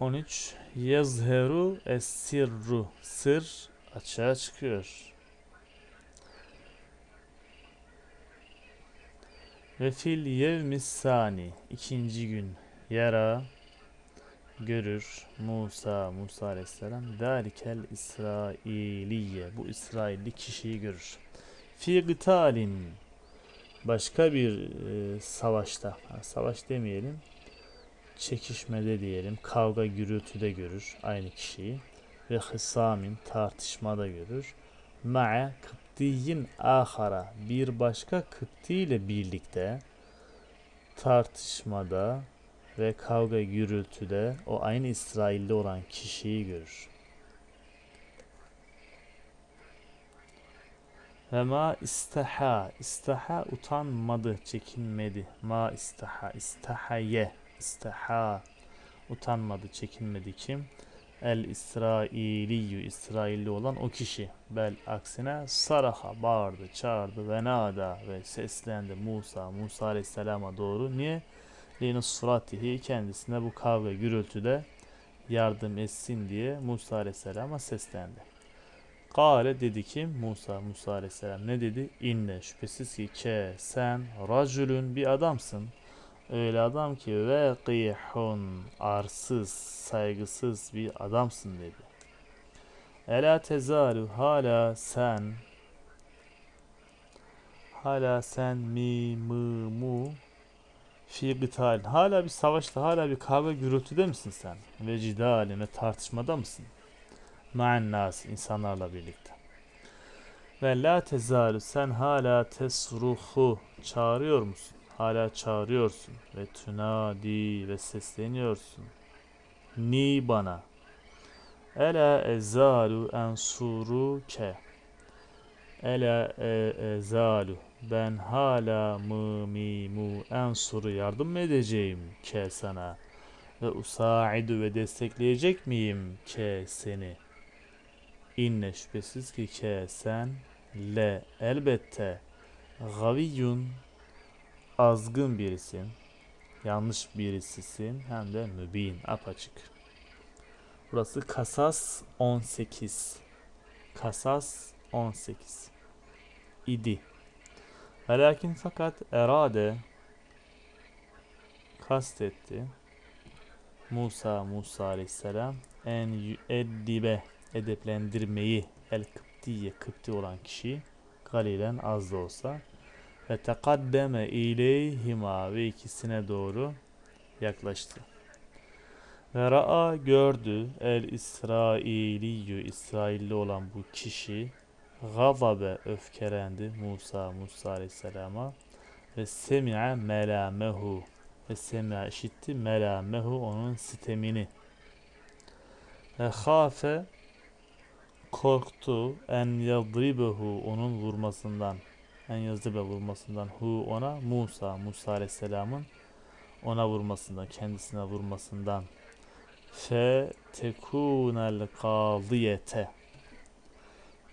13 Yazheru es-sirru Sır açığa çıkıyor. Ve fil yevmis sani. İkinci gün yara görür Musa Musa aleyhisselam. Dalikel İsrailiye bu İsrailli kişiyi görür. Fi gıtalin. Başka bir e, savaşta. Savaş demeyelim çekişmede diyelim kavga gürültüde görür aynı kişiyi ve hısamin tartışmada görür. Ma'a kıptiyin ahara bir başka kıpti ile birlikte tartışmada ve kavga gürültüde o aynı İsrail'de olan kişiyi görür. Ve ma istaha, istaha utanmadı, çekinmedi. Ma istaha, istahaye, istaha utanmadı, çekinmedi kim? El İsrailiyyü, İsrailli olan o kişi. Bel aksine saraha, bağırdı, çağırdı ve nada ve seslendi Musa, Musa Aleyhisselam'a doğru. Niye? Linusratihi kendisine bu kavga gürültüde yardım etsin diye Musa Aleyhisselam'a seslendi. Kale dedi ki Musa Musa Aleyhisselam ne dedi? İnne şüphesiz ki ke sen racülün bir adamsın. Öyle adam ki vekihun arsız, saygısız bir adamsın dedi. Ela tezalu hala sen hala sen mi mı mu fi gıtal hala bir savaşta hala bir kavga gürültüde misin sen? Ve cidalin ve tartışmada mısın? Nas insanlarla birlikte. Ve la tezalu sen hala tesruhu çağırıyor musun hala çağırıyorsun ve tunadi ve sesleniyorsun. Ni bana. Ela ezalu ensuruke. Ela e, ezalu. Ben hala mı mi mu ensuru yardım edeceğim ke sana? Ve usaidu ve destekleyecek miyim ke seni? İnne şüphesiz ki ke sen le elbette. Gaviyyun azgın birisin yanlış birisisin hem de mübin apaçık. Burası Kasas 18 Kasas 18 idi. Velakin fakat erade kastetti. Musa Musa aleyhisselam en yüeddibe edeplendirmeyi el kıptiye kıpti olan kişi galilen az da olsa ve tekaddeme ileyhima ve ikisine doğru yaklaştı. Ve ra'a gördü el İsrailiyyü İsrailli olan bu kişi gazabe öfkelendi Musa Musa aleyhisselama ve semi'a melamehu ve semi'a işitti melamehu onun sitemini ve khafe korktu en yadribehu onun vurmasından en yazıbe vurmasından hu ona Musa Musa aleyhisselamın ona vurmasından kendisine vurmasından fe tekunel kadiyete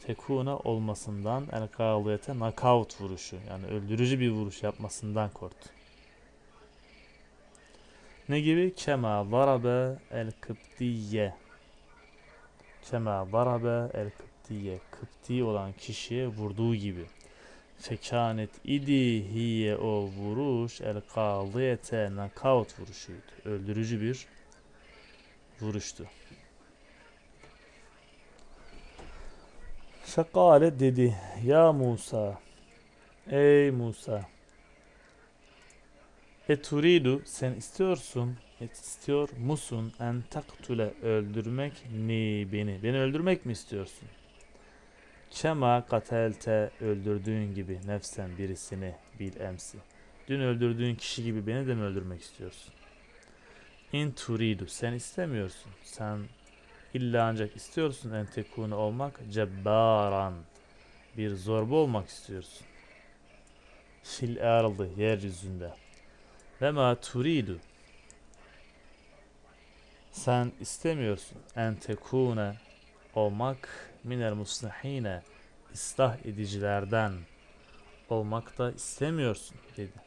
tekuna olmasından el kadiyete knockout vuruşu yani öldürücü bir vuruş yapmasından korktu. Ne gibi? Kema darabe el kıptiye Kema darabe el kıptiye Kıpti olan kişiye vurduğu gibi. Fekanet idi hiye o vuruş el kadiyete knockout vuruşuydu. Öldürücü bir vuruştu. Fekale dedi ya Musa ey Musa eturidu sen istiyorsun et istiyor musun en taktule öldürmek ni beni beni öldürmek mi istiyorsun Kema katelte öldürdüğün gibi nefsen birisini bil emsi dün öldürdüğün kişi gibi beni de mi öldürmek istiyorsun in turidu sen istemiyorsun sen İlla ancak istiyorsun en tekune olmak cebbaran. Bir zorba olmak istiyorsun. Fil ardı yeryüzünde. Ve ma turidu. Sen istemiyorsun en tekune olmak minel muslihine ıslah edicilerden olmak da istemiyorsun dedi.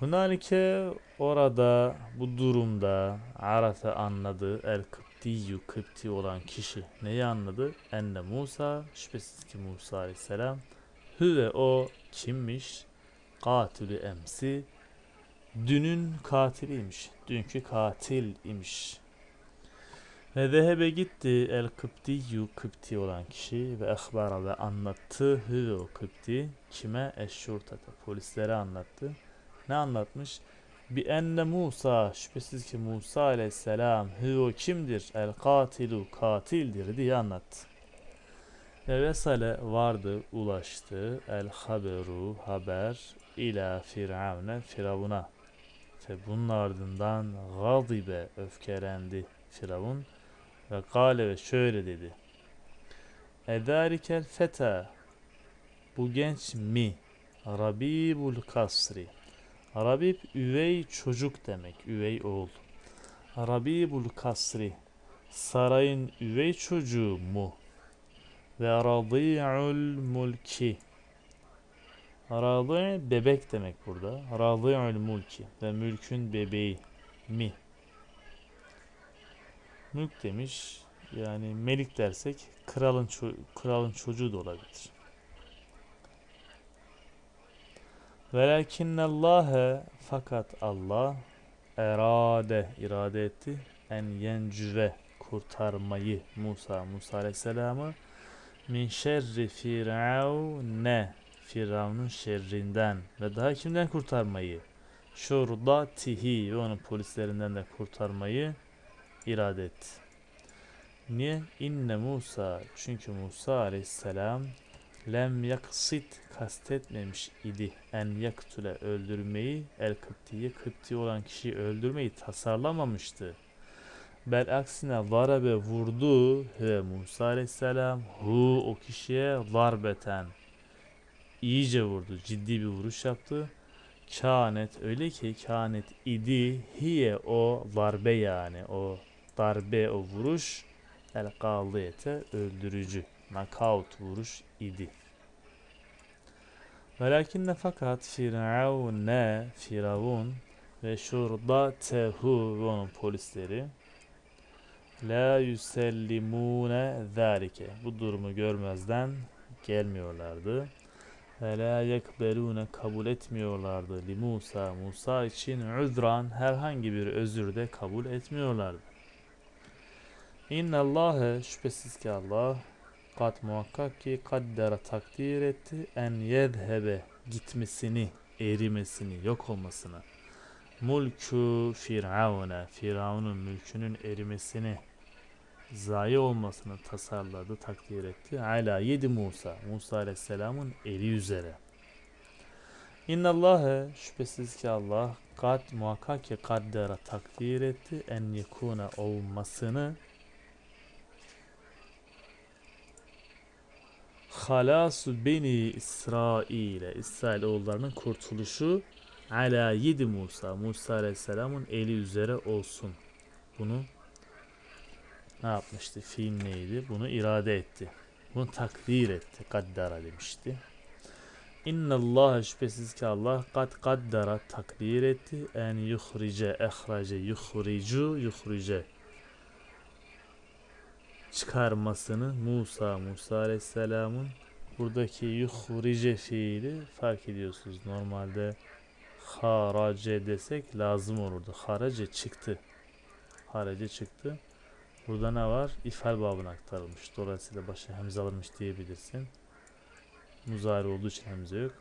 Hunalike orada bu durumda Arafe anladı el Kıptiyyü Kıpti olan kişi neyi anladı? Enne Musa şüphesiz ki Musa aleyhisselam hüve o kimmiş? Katilü emsi dünün katiliymiş. Dünkü katil imiş. Ve zehebe gitti el Kıptiyyü Kıpti olan kişi ve ehbara ve anlattı hüve o Kıpti kime? Eşşurtata polislere anlattı. Ne anlatmış? Bi enne Musa şüphesiz ki Musa aleyhisselam hüve kimdir? El katilu katildir diye anlattı. Ve vesale vardı ulaştı el haberu haber ila firavne firavuna. Ve bunun ardından gadibe öfkelendi firavun ve kale ve şöyle dedi. Edarikel feta bu genç mi? Rabibul kasri. Rabib üvey çocuk demek, üvey oğul. Rabibul kasri. Sarayın üvey çocuğu mu? Ve radi'ul mulki. Radi' bebek demek burada. Radi'ul mulki ve mülkün bebeği mi? Mülk demiş. Yani melik dersek kralın kralın çocuğu da olabilir. Velakinnallâhe fakat Allah erade irade etti en yencüve kurtarmayı Musa Musa Aleyhisselam'ı min şerri firavne Firavun'un şerrinden ve daha kimden kurtarmayı? Şurdatihi ve onun polislerinden de kurtarmayı irade etti. Niye? İnne Musa çünkü Musa aleyhisselam lem yaksit kastetmemiş idi en yaktule öldürmeyi el kıptiyi kıpti olan kişiyi öldürmeyi tasarlamamıştı. Bel aksine zarabe vurdu ve Musa aleyhisselam hu o kişiye zarbeten iyice vurdu ciddi bir vuruş yaptı. Kânet öyle ki kânet idi hiye o darbe yani o darbe o vuruş el kaldiyete öldürücü knockout vuruş idi. Velakinne fakat firavune firavun ve şurda tehu onun polisleri la yüsellimune zâlike bu durumu görmezden gelmiyorlardı ve la yekberune kabul etmiyorlardı li Musa Musa için üzran herhangi bir özür de kabul etmiyorlardı. İnna Allahe şüphesiz ki Allah kat muhakkak ki kaddera takdir etti en yedhebe gitmesini, erimesini, yok olmasını. Mulku firavune, firavunun mülkünün erimesini, zayi olmasını tasarladı, takdir etti. Ala yedi Musa, Musa aleyhisselamın eli üzere. İnnallâhe şüphesiz ki Allah kat muhakkak ki kaddera takdir etti en yekune olmasını halasu beni İsrail'e İsrail oğullarının kurtuluşu ala yedi Musa Musa aleyhisselamın eli üzere olsun. Bunu ne yapmıştı? Fiil neydi? Bunu irade etti. Bunu takdir etti. Kaddara demişti. İnna Allah şüphesiz ki Allah kad kaddara takdir etti en yuhrice ehrace yuhricu yuhrice çıkarmasını Musa Musa Aleyhisselam'ın buradaki yuhrice fiili fark ediyorsunuz. Normalde harace desek lazım olurdu. Harace çıktı. Harace çıktı. Burada ne var? İfal babına aktarılmış. Dolayısıyla başa hemze alınmış diyebilirsin. Muzari olduğu için hemze yok.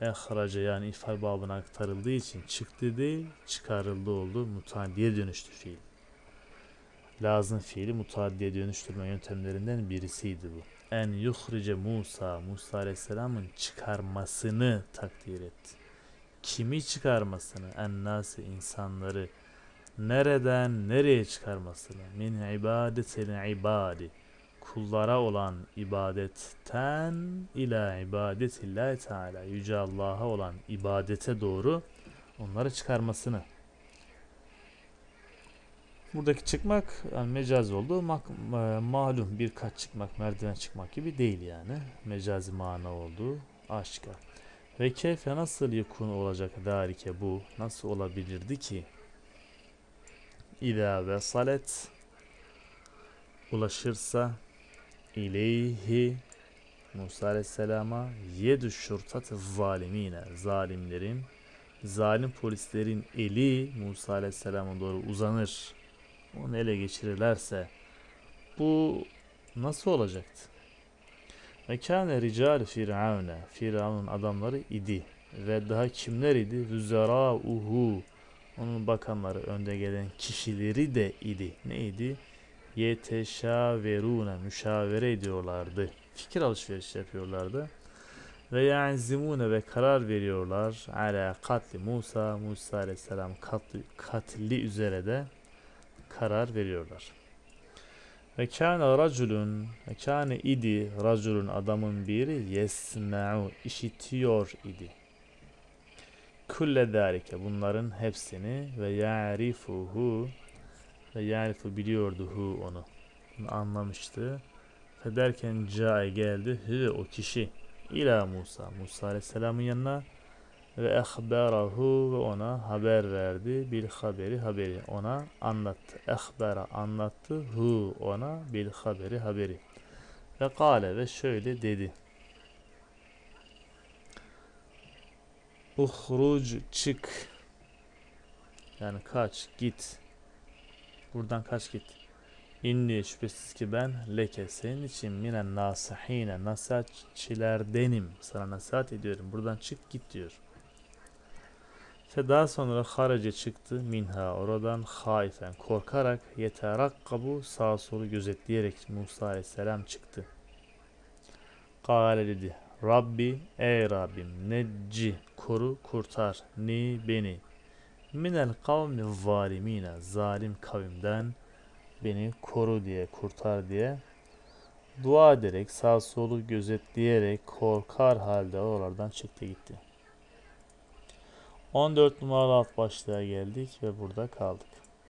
Ehrace yani ifal babına aktarıldığı için çıktı değil, çıkarıldı oldu. Mutadiye dönüştü fiil lazım fiili mutaddiye dönüştürme yöntemlerinden birisiydi bu. En yuhrice Musa, Musa Aleyhisselam'ın çıkarmasını takdir etti. Kimi çıkarmasını? En nasi insanları nereden nereye çıkarmasını? Min ibadetil ibadi kullara olan ibadetten ila ibadetillahi teala yüce Allah'a olan ibadete doğru onları çıkarmasını Buradaki çıkmak yani mecaz oldu. Mak, e, malum birkaç çıkmak, merdiven çıkmak gibi değil yani. Mecazi mana olduğu aşikar. Ve keyfe nasıl yekun olacak dalike bu? Nasıl olabilirdi ki? İza vesalet ulaşırsa ileyhi Musa Aleyhisselam'a yedü şurtat zalimine zalimlerin zalim polislerin eli Musa Aleyhisselam'a doğru uzanır. Onu ele geçirirlerse bu nasıl olacaktı? Ve kâne rical firavune Firavun'un adamları idi. Ve daha kimler idi? Vüzerâuhu onun bakanları önde gelen kişileri de idi. Neydi? Yeteşaverune müşavere ediyorlardı. Fikir alışverişi yapıyorlardı. Ve yazimune ve karar veriyorlar. Ala katli Musa, Musa aleyhisselam katli, katli üzere de karar veriyorlar. Ve kâne raculun, ve kâne idi raculun adamın biri yesme'u işitiyor idi. Kulle dâlike bunların hepsini ve ya'rifuhu ve ya'rifu biliyordu hu onu. Bunu anlamıştı. Ve derken cae geldi hı o kişi ila Musa. Musa aleyhisselamın yanına ve ehberahu ve ona haber verdi. Bil haberi haberi ona anlattı. Ehbera anlattı. Hu ona bil haberi haberi. Ve kale ve şöyle dedi. Uhruc çık. Yani kaç git. Buradan kaç git. İnni şüphesiz ki ben leke senin için minen nasihine nasihatçilerdenim. Sana nasihat ediyorum. Buradan çık git diyor. Ve daha sonra haraca çıktı minha oradan haifen korkarak yeterakkabu sağ solu gözetleyerek Musa aleyhisselam çıktı. Kale dedi Rabbi ey Rabbim necci koru kurtar ni beni minel kavmi zalimine zalim kavimden beni koru diye kurtar diye dua ederek sağ solu gözetleyerek korkar halde oralardan çıktı gitti. 14 numaralı alt başlığa geldik ve burada kaldık.